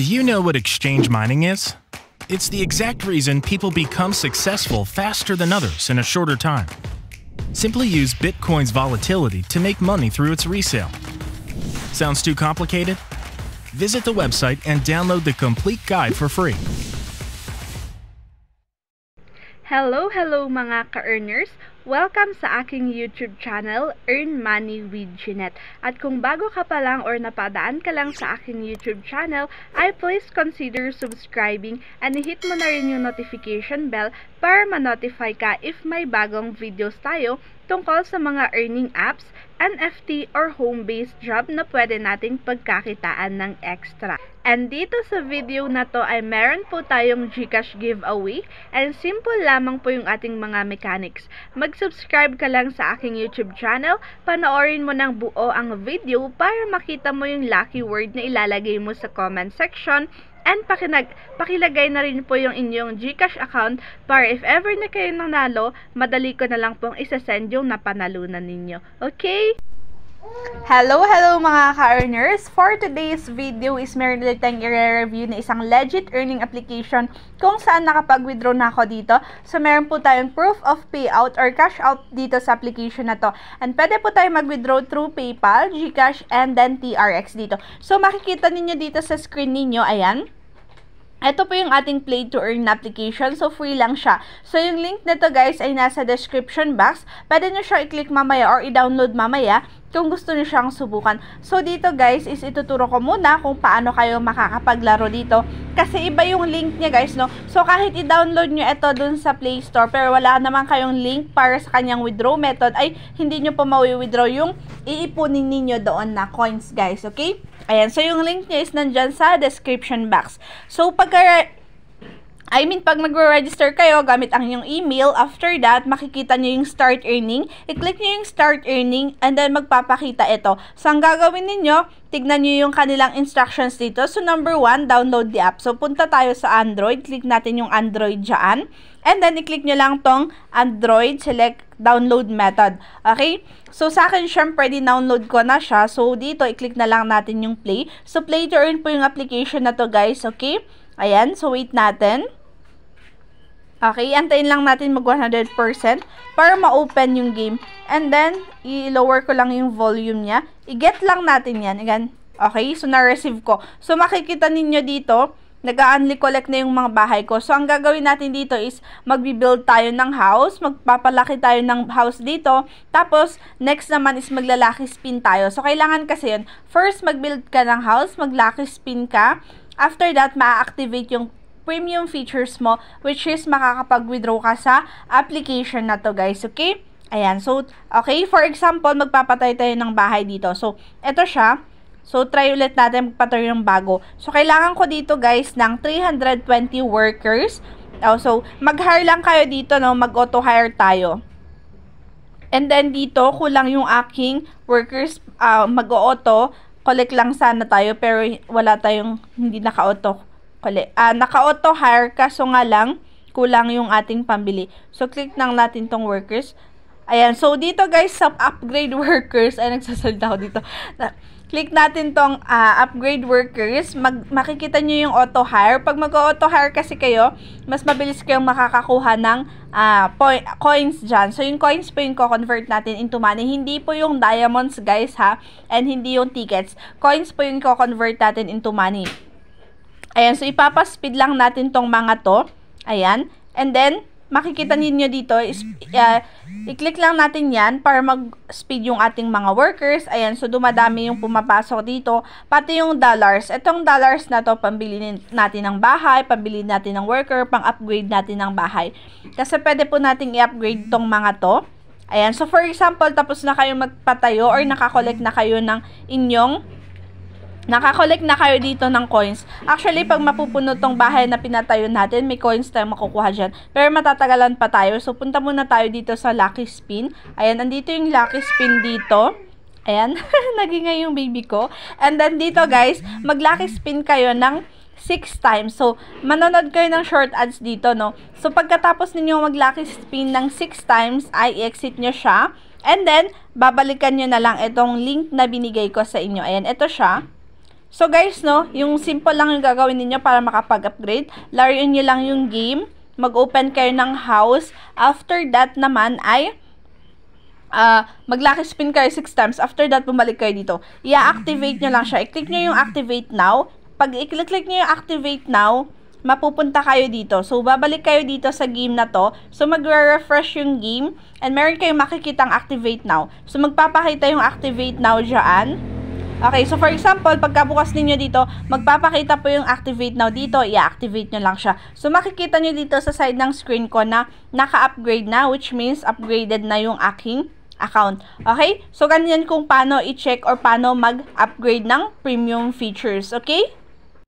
Do you know what exchange mining is? It's the exact reason people become successful faster than others in a shorter time. Simply use Bitcoin's volatility to make money through its resale. Sounds too complicated? Visit the website and download the complete guide for free. Hello, hello mga ka-earners! Welcome sa aking YouTube channel, Earn Money with Jeanette. At kung bago ka pa lang or napadaan ka lang sa aking YouTube channel, ay please consider subscribing and hit mo na rin yung notification bell para ma-notify ka if may bagong videos tayo tungkol sa mga earning apps, NFT or home-based job na pwede nating pagkakitaan ng extra. And dito sa video na to ay meron po tayong Gcash giveaway and simple lamang po yung ating mga mechanics. Mag-subscribe ka lang sa aking YouTube channel, panoorin mo ng buo ang video para makita mo yung lucky word na ilalagay mo sa comment section And pakinag, pakilagay na rin po yung inyong Gcash account para if ever na kayo nanalo, madali ko na lang pong isasend yung napanalunan ninyo. Okay? Hello, hello mga ka-earners! For today's video is meron ulit tayong i-review na isang legit earning application kung saan nakapag-withdraw na ako dito. So, meron po tayong proof of payout or cash out dito sa application na to. And pwede po tayo mag-withdraw through PayPal, GCash, and then TRX dito. So, makikita ninyo dito sa screen ninyo, ayan. Ito po yung ating play to earn application. So, free lang siya. So, yung link nito guys ay nasa description box. Pwede nyo siya i-click mamaya or i-download mamaya kung gusto niyo siyang subukan. So, dito guys, is ituturo ko muna kung paano kayo makakapaglaro dito. Kasi iba yung link niya guys, no? So, kahit i-download nyo ito dun sa Play Store, pero wala naman kayong link para sa kanyang withdraw method, ay hindi nyo po mawi-withdraw yung iipunin ninyo doon na coins guys, okay? Ayan, so yung link niya is nandyan sa description box. So, pagka I mean, pag nagre-register kayo gamit ang inyong email, after that, makikita nyo yung start earning. I-click nyo yung start earning and then magpapakita ito. So, ang gagawin ninyo, tignan nyo yung kanilang instructions dito. So, number one, download the app. So, punta tayo sa Android. Click natin yung Android dyan. And then, i-click nyo lang tong Android, select download method. Okay? So, sa akin, syempre, di-download ko na siya. So, dito, i-click na lang natin yung play. So, play to earn po yung application na to, guys. Okay? Ayan. So, wait natin. Okay, antayin lang natin mag 100% para ma-open yung game. And then, i-lower ko lang yung volume niya. I-get lang natin yan. Again, okay, so na-receive ko. So, makikita ninyo dito, nag-unli collect na yung mga bahay ko. So, ang gagawin natin dito is magbi-build tayo ng house, magpapalaki tayo ng house dito. Tapos, next naman is maglalaki spin tayo. So, kailangan kasi yun, first mag-build ka ng house, maglaki spin ka. After that, ma-activate yung premium features mo which is makakapag-withdraw ka sa application na to guys, okay? Ayan, so, okay, for example, magpapatay tayo ng bahay dito. So, ito siya. So, try ulit natin magpatay ng bago. So, kailangan ko dito guys ng 320 workers. Oh, so, mag-hire lang kayo dito, no? Mag-auto-hire tayo. And then, dito, kulang yung aking workers uh, mag-auto. Collect lang sana tayo, pero wala tayong hindi naka-auto Kali, uh, naka-auto hire kaso nga lang kulang yung ating pambili. So click nang natin tong workers. Ayan, so dito guys sa upgrade workers ay nagsasalita ako dito. Click natin tong uh, upgrade workers. Mag, makikita nyo yung auto hire. Pag mag-auto hire kasi kayo, mas mabilis kayong makakakuha ng uh, coins dyan. So yung coins po yung ko-convert natin into money. Hindi po yung diamonds guys ha. And hindi yung tickets. Coins po yung ko-convert natin into money. Ayan, so ipapaspeed lang natin tong mga to. Ayan. And then, makikita ninyo dito, is, uh, i-click lang natin yan para mag-speed yung ating mga workers. Ayan, so dumadami yung pumapasok dito. Pati yung dollars. Itong dollars na to, pambili natin ng bahay, pambili natin ng worker, pang-upgrade natin ng bahay. Kasi pwede po nating i-upgrade tong mga to. Ayan, so for example, tapos na kayo magpatayo or nakakollect na kayo ng inyong Nakakollect na kayo dito ng coins. Actually, pag mapupuno tong bahay na pinatayo natin, may coins tayo makukuha dyan. Pero matatagalan pa tayo. So, punta muna tayo dito sa Lucky Spin. Ayan, nandito yung Lucky Spin dito. Ayan, naging nga yung baby ko. And then dito guys, mag-lucky spin kayo ng 6 times. So, manonood kayo ng short ads dito, no? So, pagkatapos ninyo mag-lucky spin ng 6 times, ay exit nyo siya. And then, babalikan nyo na lang itong link na binigay ko sa inyo. Ayan, ito siya. So guys, no, yung simple lang yung gagawin ninyo para makapag-upgrade. Laruin nyo lang yung game. Mag-open kayo ng house. After that naman ay uh, mag-lucky spin kayo 6 times. After that, bumalik kayo dito. I-activate nyo lang siya. I-click nyo yung activate now. Pag i-click nyo yung activate now, mapupunta kayo dito. So, babalik kayo dito sa game na to. So, mag-refresh yung game. And meron kayong makikitang activate now. So, magpapakita yung activate now dyan. Okay, so for example, pagkabukas ninyo dito, magpapakita po yung activate now dito, i-activate nyo lang siya. So makikita nyo dito sa side ng screen ko na naka-upgrade na, which means upgraded na yung aking account. Okay? So ganyan kung paano i-check or paano mag-upgrade ng premium features. Okay?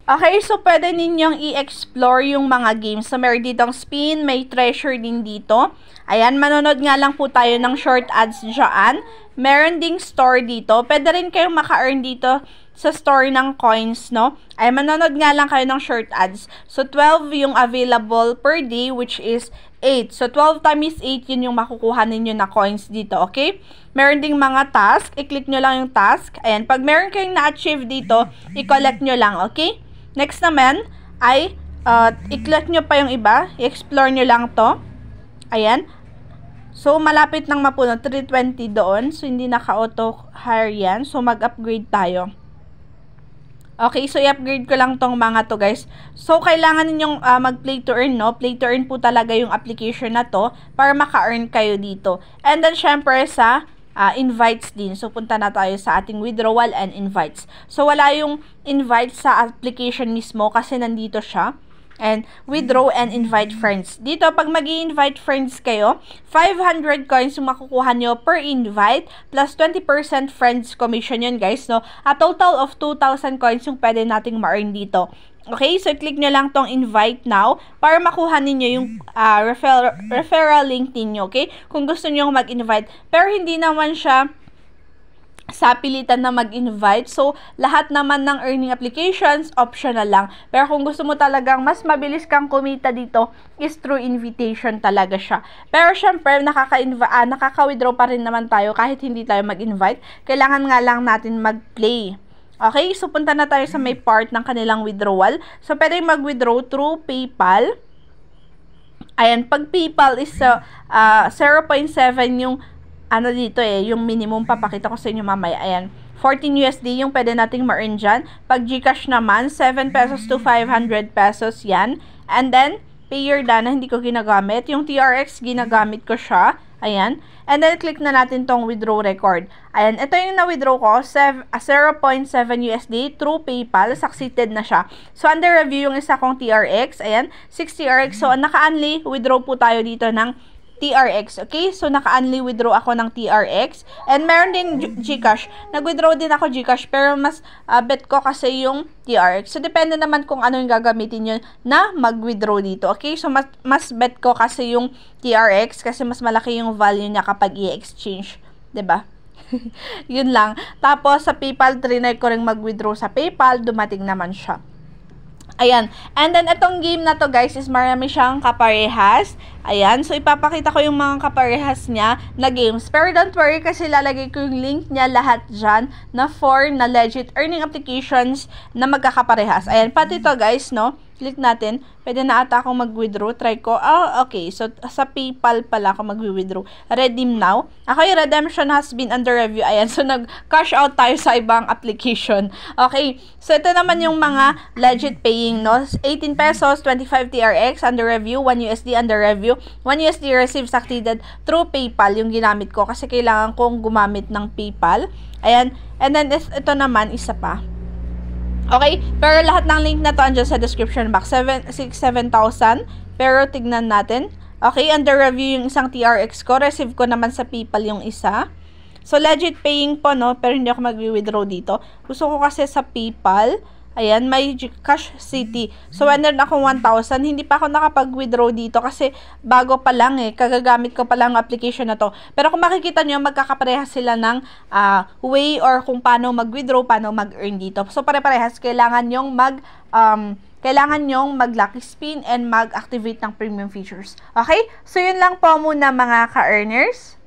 Okay, so pwede ninyong i-explore yung mga games. So, meron ditong spin, may treasure din dito. Ayan, manonood nga lang po tayo ng short ads dyan. Meron ding store dito. Pwede rin kayong maka-earn dito sa store ng coins, no? Ay, manonood nga lang kayo ng short ads. So, 12 yung available per day, which is 8. So, 12 times 8, yun yung makukuha ninyo na coins dito, okay? Meron ding mga task. I-click nyo lang yung task. Ayan, pag meron kayong na-achieve dito, i-collect nyo lang, okay? Next naman ay uh, i-click nyo pa yung iba. I-explore nyo lang to. Ayan. So, malapit nang mapuno. 320 doon. So, hindi naka-auto hire yan. So, mag-upgrade tayo. Okay, so i-upgrade ko lang tong mga to guys. So, kailangan ninyong uh, mag-play to earn, no? Play to earn po talaga yung application na to para maka-earn kayo dito. And then, syempre sa uh, invites din. So, punta na tayo sa ating withdrawal and invites. So, wala yung invite sa application mismo kasi nandito siya. And withdraw and invite friends. Dito, pag mag invite friends kayo, 500 coins yung makukuha nyo per invite plus 20% friends commission yun guys. No? A total of 2,000 coins yung pwede nating ma-earn dito. Okay, so click nyo lang tong invite now para makuha ninyo yung uh, referral, referral link ninyo, okay? Kung gusto nyo mag-invite. Pero hindi naman siya sa pilitan na mag-invite. So, lahat naman ng earning applications, optional lang. Pero kung gusto mo talagang mas mabilis kang kumita dito, is through invitation talaga siya. Pero syempre, nakaka-withdraw uh, nakaka pa rin naman tayo kahit hindi tayo mag-invite. Kailangan nga lang natin mag-play. Okay, so punta na tayo sa may part ng kanilang withdrawal. So, pwede mag-withdraw through PayPal. Ayan, pag PayPal is uh, uh, 0.7 yung ano dito eh, yung minimum papakita ko sa inyo mamaya. Ayan, 14 USD yung pwede nating ma-earn dyan. Pag Gcash naman, 7 pesos to 500 pesos yan. And then, Pay Your Dana, hindi ko ginagamit. Yung TRX, ginagamit ko siya. Ayan. And then, click na natin tong withdraw record. Ayan. Ito yung na-withdraw ko. 0.7 USD through PayPal. Succeeded na siya. So, under review yung isa kong TRX. Ayan. 6 TRX. So, naka-only withdraw po tayo dito ng TRX. Okay? So, naka-only withdraw ako ng TRX. And meron din Gcash. Nag-withdraw din ako Gcash. Pero mas uh, bet ko kasi yung TRX. So, depende naman kung ano yung gagamitin nyo na mag-withdraw dito. Okay? So, mas, mas bet ko kasi yung TRX kasi mas malaki yung value niya kapag i-exchange. ba? Diba? Yun lang. Tapos, sa PayPal, trinay ko rin mag-withdraw sa PayPal. Dumating naman siya. Ayan. And then, itong game na to guys is marami siyang kaparehas. Ayan. So, ipapakita ko yung mga kaparehas niya na games. Pero don't worry kasi lalagay ko yung link niya lahat dyan na for na legit earning applications na magkakaparehas. Ayan. Pati to guys, no? Click natin, pwede na ata akong mag-withdraw. Try ko. Ah, okay. So, sa PayPal pala ako mag-withdraw. Redeem now. Ako yung redemption has been under review. Ayan. So, nag-cash out tayo sa ibang application. Okay. So, ito naman yung mga legit paying, no? 18 pesos, 25 TRX under review, 1 USD under review, 1 USD received succeeded through PayPal yung ginamit ko kasi kailangan kong gumamit ng PayPal. Ayan. And then, ito naman, isa pa. Okay? Pero lahat ng link na to andyan sa description box. 7, 6, 7,000. Pero tignan natin. Okay, under review yung isang TRX ko. Receive ko naman sa PayPal yung isa. So, legit paying po, no? Pero hindi ako mag-withdraw dito. Gusto ko kasi sa PayPal. Ayan, may Cash City. So, when ako 1,000, hindi pa ako nakapag-withdraw dito kasi bago pa lang eh. Kagagamit ko pa lang application na to. Pero kung makikita nyo, magkakaparehas sila ng uh, way or kung paano mag-withdraw, paano mag-earn dito. So, pare-parehas. Kailangan nyong mag... Um, kailangan nyong mag-lucky spin and mag-activate ng premium features. Okay? So, yun lang po muna mga ka-earners.